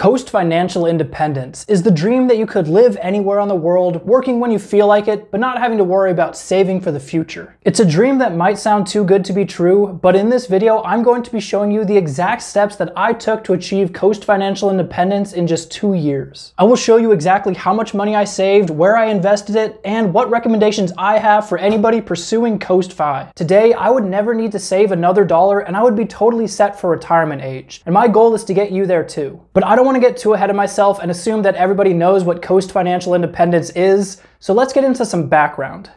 Coast financial independence is the dream that you could live anywhere on the world, working when you feel like it, but not having to worry about saving for the future. It's a dream that might sound too good to be true, but in this video, I'm going to be showing you the exact steps that I took to achieve Coast financial independence in just two years. I will show you exactly how much money I saved, where I invested it, and what recommendations I have for anybody pursuing Coast Fi. Today, I would never need to save another dollar and I would be totally set for retirement age. And my goal is to get you there too. But I don't want to get too ahead of myself and assume that everybody knows what Coast Financial Independence is, so let's get into some background.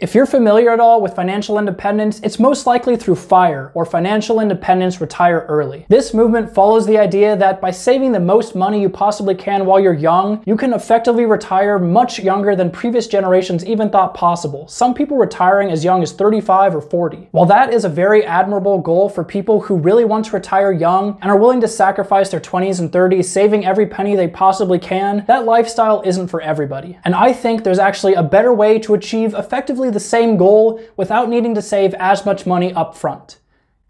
If you're familiar at all with financial independence, it's most likely through FIRE, or Financial Independence Retire Early. This movement follows the idea that by saving the most money you possibly can while you're young, you can effectively retire much younger than previous generations even thought possible, some people retiring as young as 35 or 40. While that is a very admirable goal for people who really want to retire young and are willing to sacrifice their 20s and 30s saving every penny they possibly can, that lifestyle isn't for everybody. And I think there's actually a better way to achieve effectively the same goal without needing to save as much money up front.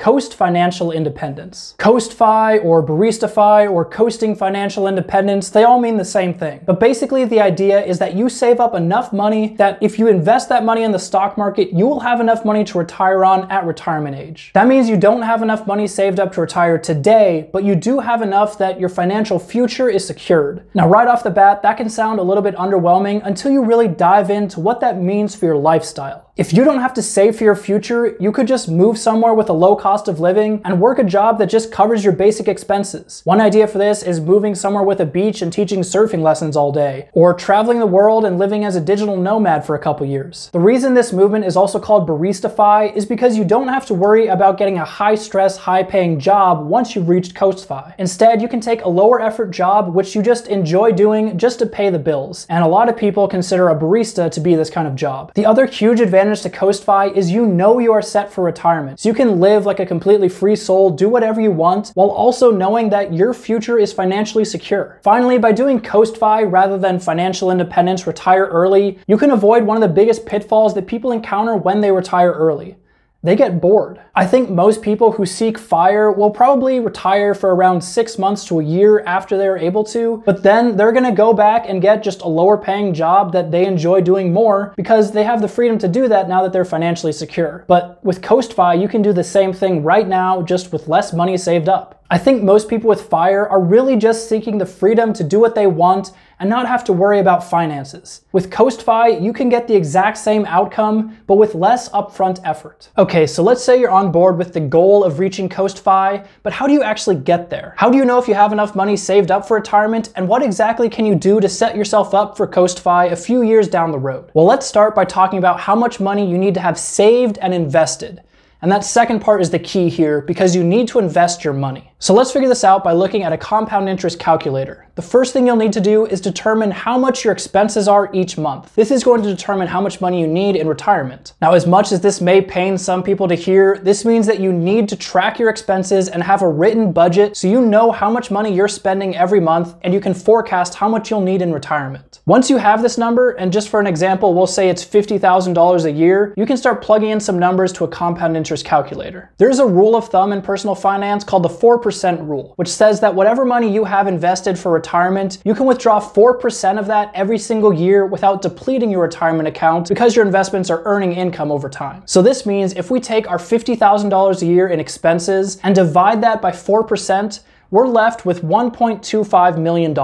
Coast Financial Independence. CoastFi or BaristaFi or Coasting Financial Independence, they all mean the same thing. But basically the idea is that you save up enough money that if you invest that money in the stock market, you will have enough money to retire on at retirement age. That means you don't have enough money saved up to retire today, but you do have enough that your financial future is secured. Now right off the bat, that can sound a little bit underwhelming until you really dive into what that means for your lifestyle. If you don't have to save for your future, you could just move somewhere with a low cost of living and work a job that just covers your basic expenses. One idea for this is moving somewhere with a beach and teaching surfing lessons all day, or traveling the world and living as a digital nomad for a couple years. The reason this movement is also called BaristaFi is because you don't have to worry about getting a high stress, high paying job once you've reached CoastFi. Instead, you can take a lower effort job which you just enjoy doing just to pay the bills. And a lot of people consider a barista to be this kind of job. The other huge advantage advantage to CoastFi is you know you are set for retirement. So you can live like a completely free soul, do whatever you want, while also knowing that your future is financially secure. Finally, by doing CoastFi rather than financial independence, retire early, you can avoid one of the biggest pitfalls that people encounter when they retire early they get bored. I think most people who seek fire will probably retire for around six months to a year after they're able to, but then they're gonna go back and get just a lower paying job that they enjoy doing more because they have the freedom to do that now that they're financially secure. But with CoastFi, you can do the same thing right now, just with less money saved up. I think most people with FIRE are really just seeking the freedom to do what they want and not have to worry about finances. With CoastFi, you can get the exact same outcome, but with less upfront effort. Okay, so let's say you're on board with the goal of reaching CoastFi, but how do you actually get there? How do you know if you have enough money saved up for retirement, and what exactly can you do to set yourself up for CoastFi a few years down the road? Well, let's start by talking about how much money you need to have saved and invested. And that second part is the key here because you need to invest your money. So let's figure this out by looking at a compound interest calculator. The first thing you'll need to do is determine how much your expenses are each month. This is going to determine how much money you need in retirement. Now, as much as this may pain some people to hear, this means that you need to track your expenses and have a written budget so you know how much money you're spending every month and you can forecast how much you'll need in retirement. Once you have this number, and just for an example, we'll say it's $50,000 a year, you can start plugging in some numbers to a compound interest calculator. There's a rule of thumb in personal finance called the 4% 4% rule, which says that whatever money you have invested for retirement, you can withdraw 4% of that every single year without depleting your retirement account because your investments are earning income over time. So this means if we take our $50,000 a year in expenses and divide that by 4%, we're left with $1.25 million.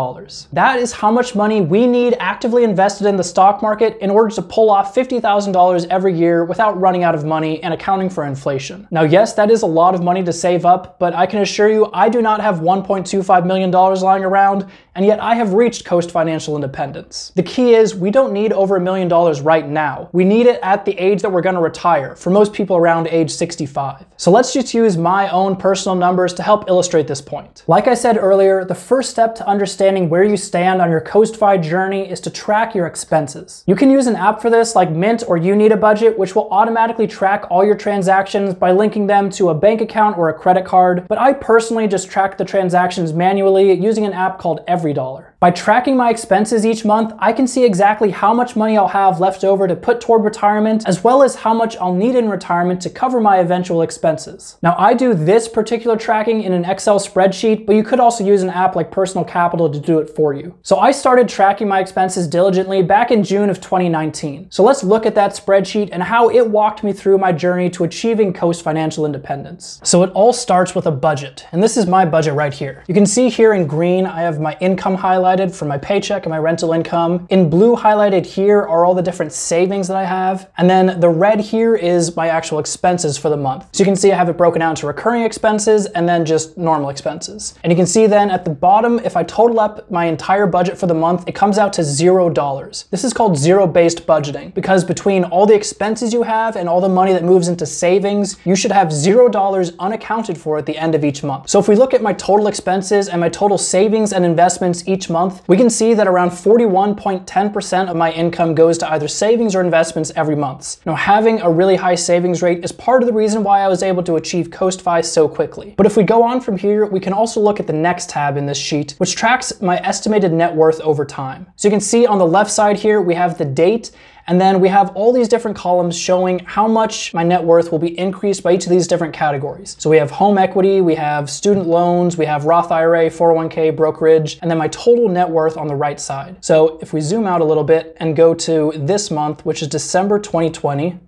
That is how much money we need actively invested in the stock market in order to pull off $50,000 every year without running out of money and accounting for inflation. Now, yes, that is a lot of money to save up, but I can assure you I do not have $1.25 million lying around, and yet I have reached Coast Financial Independence. The key is we don't need over a million dollars right now. We need it at the age that we're gonna retire, for most people around age 65. So let's just use my own personal numbers to help illustrate this point. Like I said earlier, the first step to understanding where you stand on your CoastFi journey is to track your expenses. You can use an app for this like Mint or You Need a Budget, which will automatically track all your transactions by linking them to a bank account or a credit card, but I personally just track the transactions manually using an app called EveryDollar. By tracking my expenses each month, I can see exactly how much money I'll have left over to put toward retirement, as well as how much I'll need in retirement to cover my eventual expenses. Now, I do this particular tracking in an Excel spreadsheet but you could also use an app like Personal Capital to do it for you. So I started tracking my expenses diligently back in June of 2019. So let's look at that spreadsheet and how it walked me through my journey to achieving Coast financial independence. So it all starts with a budget, and this is my budget right here. You can see here in green, I have my income highlighted for my paycheck and my rental income. In blue highlighted here are all the different savings that I have. And then the red here is my actual expenses for the month. So you can see I have it broken down to recurring expenses and then just normal expenses. And you can see then at the bottom, if I total up my entire budget for the month, it comes out to zero dollars. This is called zero-based budgeting because between all the expenses you have and all the money that moves into savings, you should have zero dollars unaccounted for at the end of each month. So if we look at my total expenses and my total savings and investments each month, we can see that around 41.10% of my income goes to either savings or investments every month. Now having a really high savings rate is part of the reason why I was able to achieve CoastFi so quickly. But if we go on from here, we can also look at the next tab in this sheet, which tracks my estimated net worth over time. So you can see on the left side here, we have the date and then we have all these different columns showing how much my net worth will be increased by each of these different categories. So we have home equity, we have student loans, we have Roth IRA, 401k, brokerage, and then my total net worth on the right side. So if we zoom out a little bit and go to this month, which is December 2020,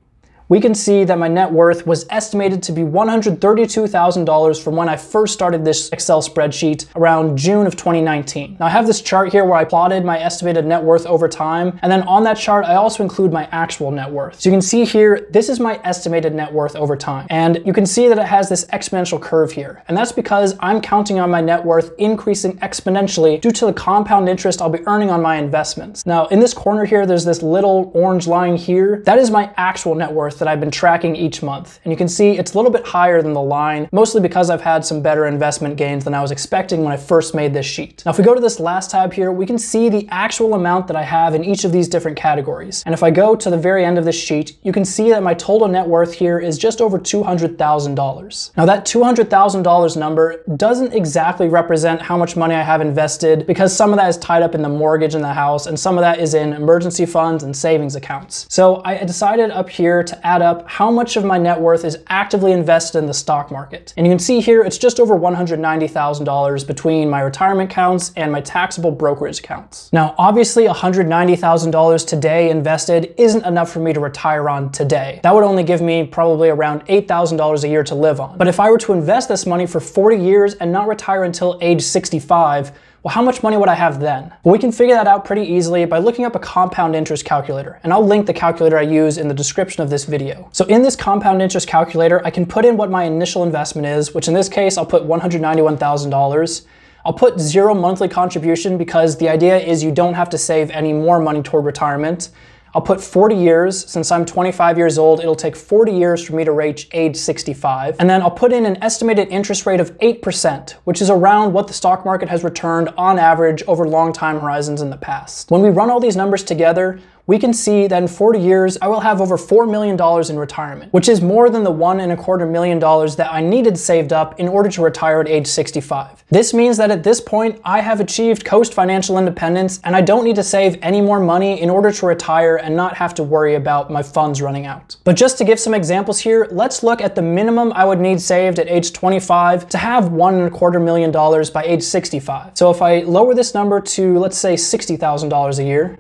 we can see that my net worth was estimated to be $132,000 from when I first started this Excel spreadsheet around June of 2019. Now I have this chart here where I plotted my estimated net worth over time, and then on that chart I also include my actual net worth. So you can see here, this is my estimated net worth over time. And you can see that it has this exponential curve here. And that's because I'm counting on my net worth increasing exponentially due to the compound interest I'll be earning on my investments. Now in this corner here, there's this little orange line here. That is my actual net worth that I've been tracking each month. And you can see it's a little bit higher than the line, mostly because I've had some better investment gains than I was expecting when I first made this sheet. Now, if we go to this last tab here, we can see the actual amount that I have in each of these different categories. And if I go to the very end of this sheet, you can see that my total net worth here is just over $200,000. Now that $200,000 number doesn't exactly represent how much money I have invested because some of that is tied up in the mortgage in the house and some of that is in emergency funds and savings accounts. So I decided up here to add up how much of my net worth is actively invested in the stock market. And you can see here it's just over $190,000 between my retirement accounts and my taxable brokerage accounts. Now, obviously $190,000 today invested isn't enough for me to retire on today. That would only give me probably around $8,000 a year to live on. But if I were to invest this money for 40 years and not retire until age 65, well, how much money would I have then? Well, we can figure that out pretty easily by looking up a compound interest calculator, and I'll link the calculator I use in the description of this video. So in this compound interest calculator, I can put in what my initial investment is, which in this case, I'll put $191,000. I'll put zero monthly contribution because the idea is you don't have to save any more money toward retirement. I'll put 40 years, since I'm 25 years old, it'll take 40 years for me to reach age 65. And then I'll put in an estimated interest rate of 8%, which is around what the stock market has returned on average over long time horizons in the past. When we run all these numbers together, we can see that in 40 years, I will have over $4 million in retirement, which is more than the one and a quarter million dollars that I needed saved up in order to retire at age 65. This means that at this point, I have achieved Coast financial independence and I don't need to save any more money in order to retire and not have to worry about my funds running out. But just to give some examples here, let's look at the minimum I would need saved at age 25 to have one and a quarter million dollars by age 65. So if I lower this number to, let's say $60,000 a year,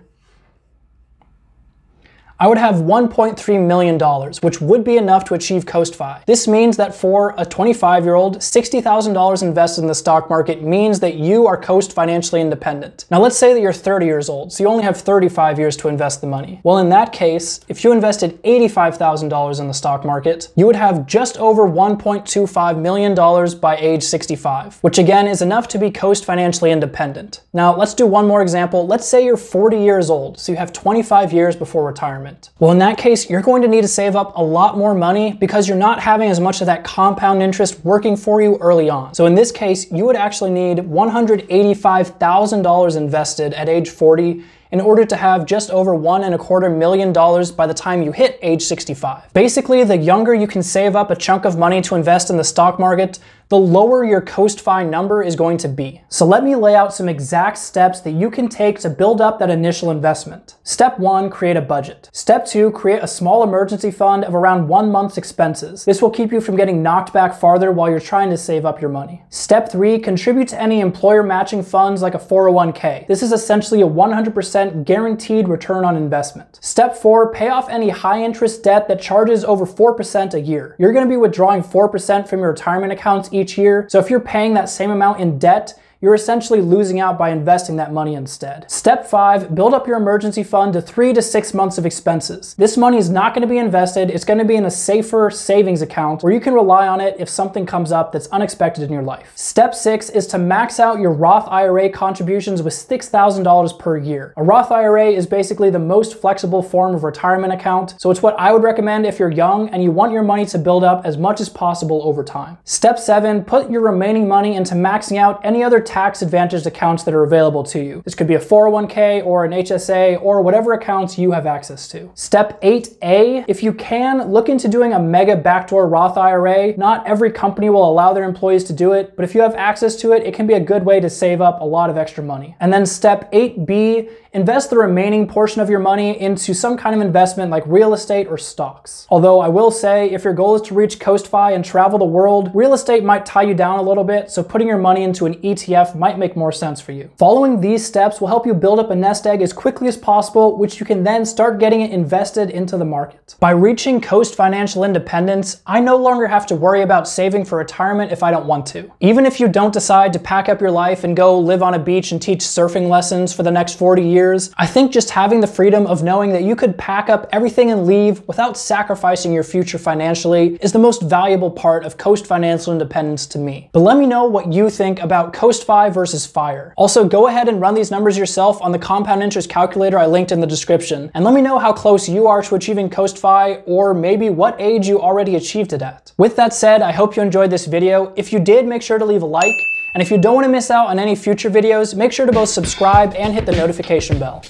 I would have $1.3 million, which would be enough to achieve CoastFi. This means that for a 25 year old, $60,000 invested in the stock market means that you are Coast financially independent. Now let's say that you're 30 years old, so you only have 35 years to invest the money. Well, in that case, if you invested $85,000 in the stock market, you would have just over $1.25 million by age 65, which again is enough to be Coast financially independent. Now let's do one more example. Let's say you're 40 years old, so you have 25 years before retirement Well, in that case, you're going to need to save up a lot more money because you're not having as much of that compound interest working for you early on. So in this case, you would actually need $185,000 invested at age 40 in order to have just over one and a quarter million dollars by the time you hit age 65. Basically, the younger you can save up a chunk of money to invest in the stock market, the lower your Coast-Fi number is going to be. So let me lay out some exact steps that you can take to build up that initial investment. Step one, create a budget. Step two, create a small emergency fund of around one month's expenses. This will keep you from getting knocked back farther while you're trying to save up your money. Step three, contribute to any employer matching funds like a 401k. This is essentially a 100% guaranteed return on investment. Step four, pay off any high interest debt that charges over 4% a year. You're gonna be withdrawing 4% from your retirement accounts each year. So if you're paying that same amount in debt, you're essentially losing out by investing that money instead. Step five, build up your emergency fund to three to six months of expenses. This money is not gonna be invested, it's gonna be in a safer savings account where you can rely on it if something comes up that's unexpected in your life. Step six is to max out your Roth IRA contributions with $6,000 per year. A Roth IRA is basically the most flexible form of retirement account, so it's what I would recommend if you're young and you want your money to build up as much as possible over time. Step seven, put your remaining money into maxing out any other tax advantaged accounts that are available to you. This could be a 401k or an HSA or whatever accounts you have access to. Step 8A, if you can, look into doing a mega backdoor Roth IRA. Not every company will allow their employees to do it, but if you have access to it, it can be a good way to save up a lot of extra money. And then step 8B, invest the remaining portion of your money into some kind of investment like real estate or stocks. Although I will say, if your goal is to reach Coast-Fi and travel the world, real estate might tie you down a little bit, so putting your money into an ETF might make more sense for you. Following these steps will help you build up a nest egg as quickly as possible, which you can then start getting it invested into the market. By reaching Coast financial independence, I no longer have to worry about saving for retirement if I don't want to. Even if you don't decide to pack up your life and go live on a beach and teach surfing lessons for the next 40 years, I think just having the freedom of knowing that you could pack up everything and leave without sacrificing your future financially is the most valuable part of Coast financial independence to me. But let me know what you think about Coast versus FIRE. Also, go ahead and run these numbers yourself on the compound interest calculator I linked in the description, and let me know how close you are to achieving Coast-Fi, or maybe what age you already achieved it at. With that said, I hope you enjoyed this video. If you did, make sure to leave a like, and if you don't want to miss out on any future videos, make sure to both subscribe and hit the notification bell.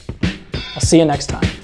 I'll see you next time.